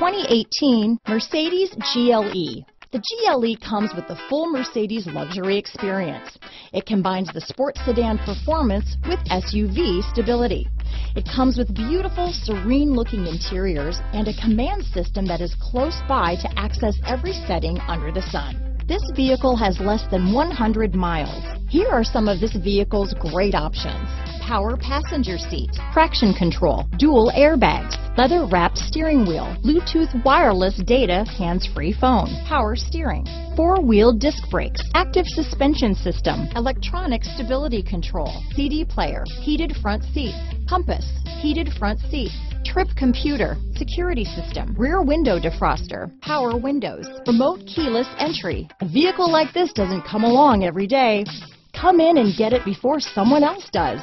2018 Mercedes GLE. The GLE comes with the full Mercedes luxury experience. It combines the sports sedan performance with SUV stability. It comes with beautiful, serene-looking interiors and a COMAND system that is close by to access every setting under the sun. This vehicle has less than 100 miles. Here are some of this vehicle's great options. Power passenger seat, traction control, dual airbags, leather wrapped steering wheel, Bluetooth wireless data, hands-free phone, power steering, four-wheel disc brakes, active suspension system, electronic stability control, CD player, heated front seats, compass, heated front seats, trip computer, security system, rear window defroster, power windows, remote keyless entry. A vehicle like this doesn't come along every day. Come in and get it before someone else does.